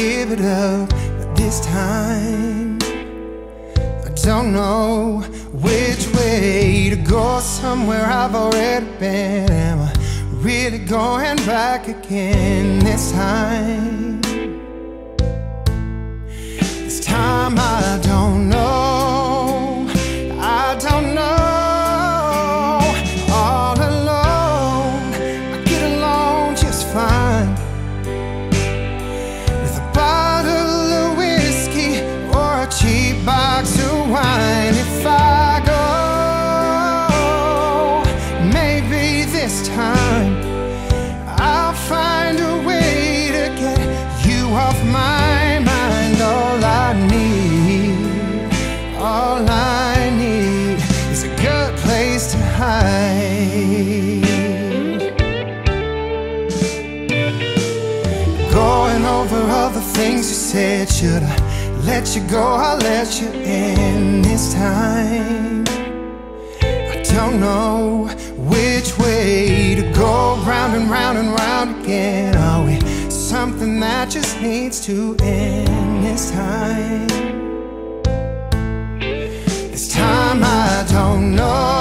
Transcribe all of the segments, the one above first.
give it up, but this time I don't know which way to go. Somewhere I've already been. Am I really going back again this time? This time I Going over all the things you said Should I let you go or let you in this time? I don't know which way to go Round and round and round again Are we something that just needs to end this time? This time I don't know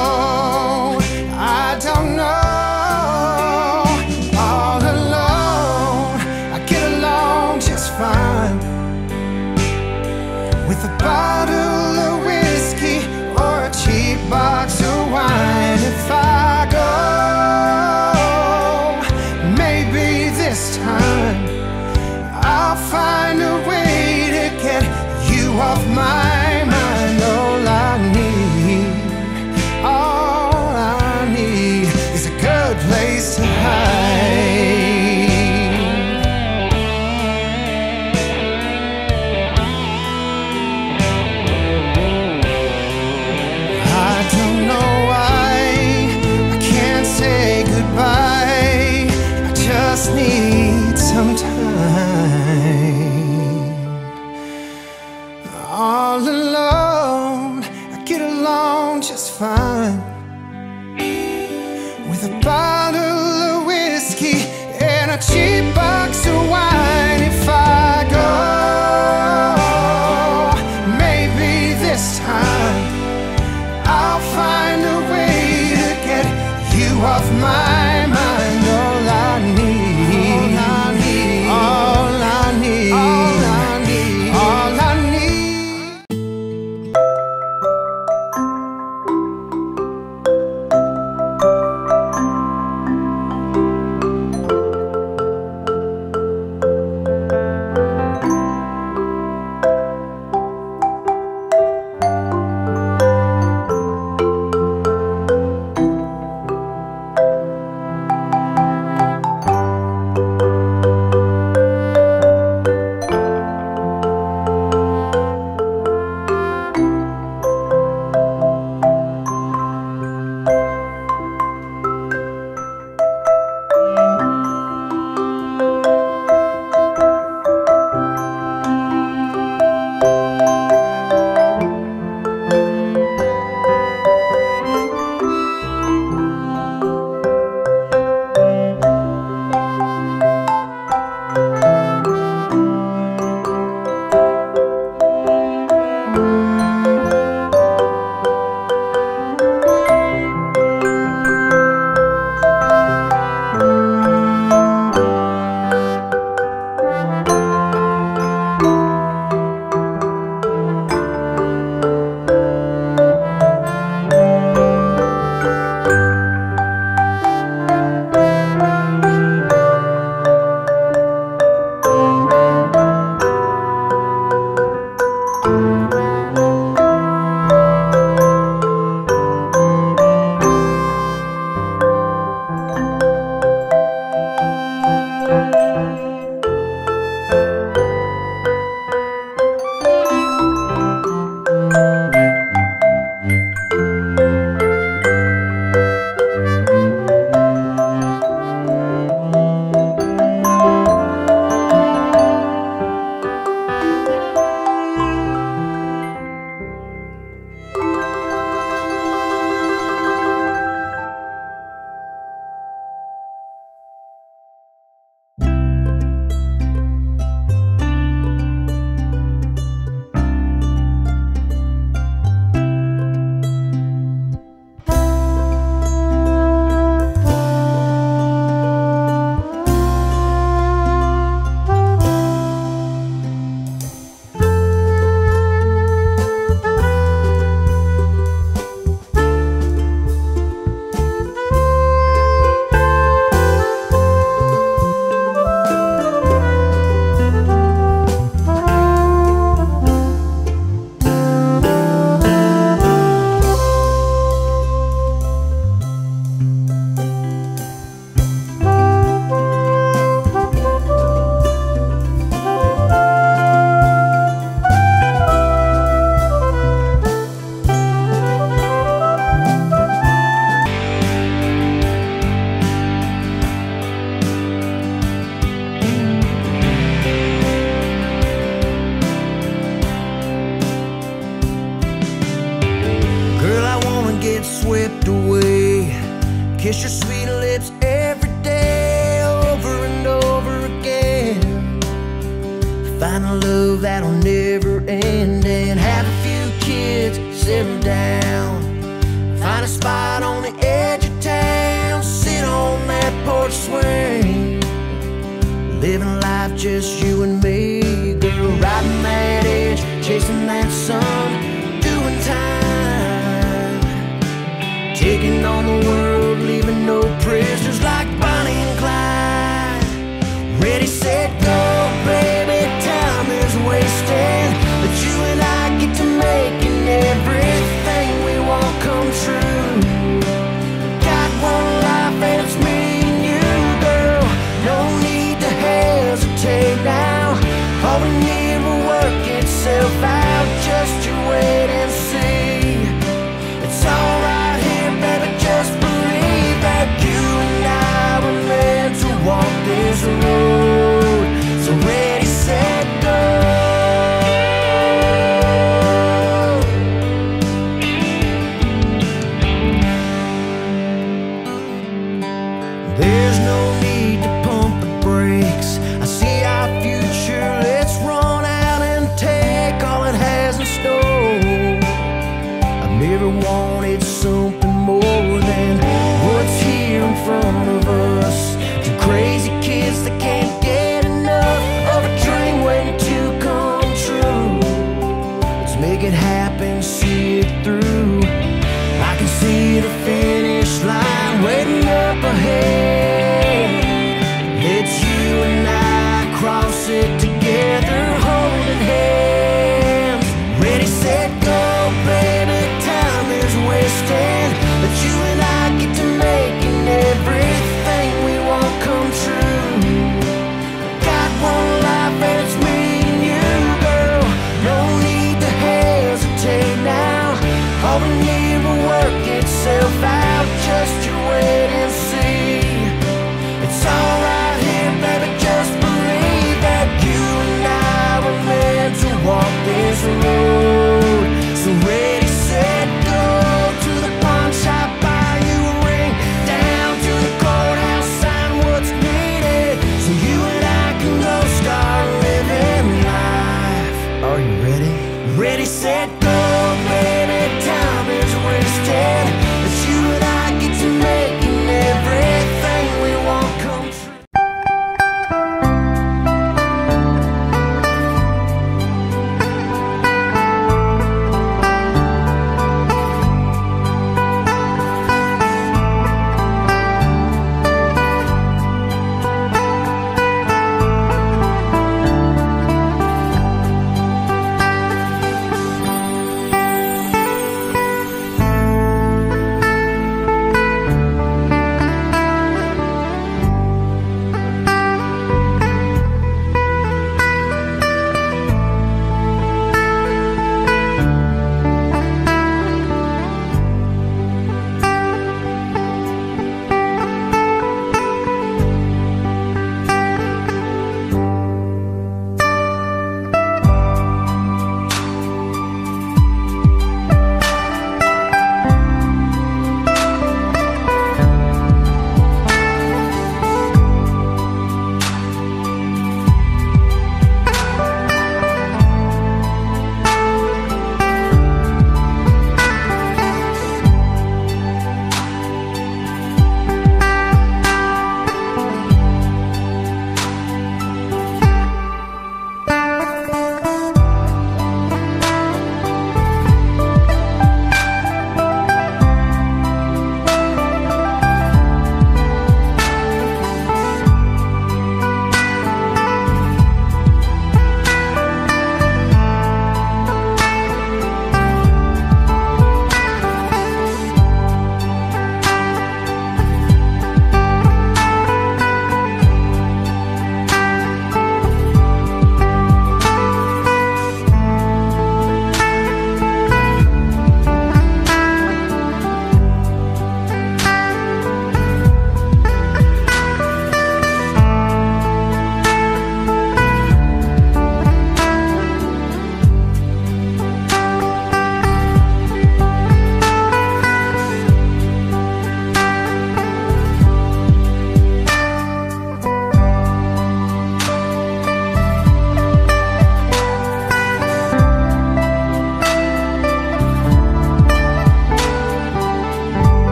down.